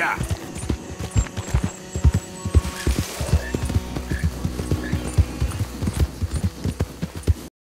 Yeah.